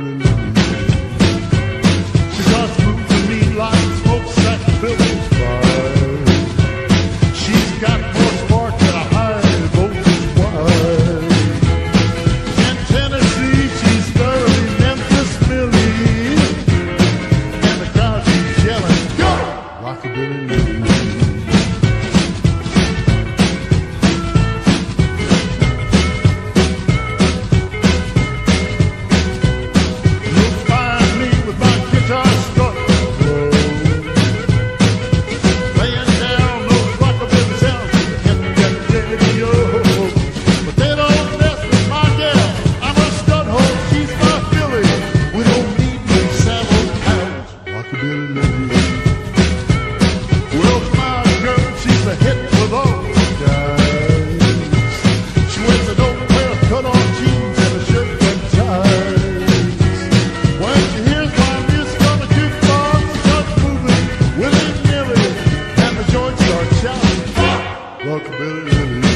Hallelujah. Rockabilly Lily."